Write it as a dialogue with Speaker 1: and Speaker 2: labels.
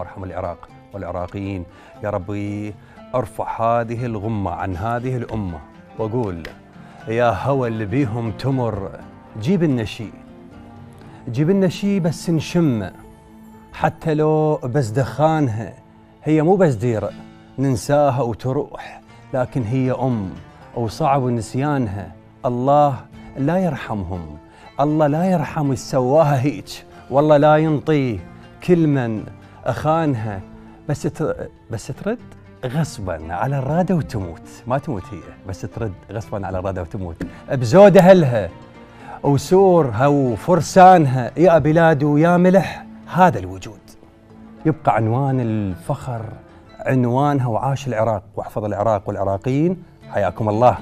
Speaker 1: ارحم العراق والعراقيين. يا ربي أرفع هذه الغمة عن هذه الأمة وأقول يا هوى اللي بيهم تمر جيب النشي. جيب النشي بس نشم حتى لو بس دخانها هي مو بس ديرة ننساها وتروح لكن هي أم وصعب نسيانها. الله لا يرحمهم الله لا يرحم اللي سواها هيك والله لا ينطي كل من أخانها. بس بس ترد غصبا على الرادة وتموت. ما تموت هي بس ترد غصبا على الرادة وتموت. بزود أهلها. وسورها وفرسانها يا بلاد ويا ملح. هذا الوجود. يبقى عنوان الفخر عنوانها وعاش العراق. واحفظ العراق والعراقيين. حياكم الله.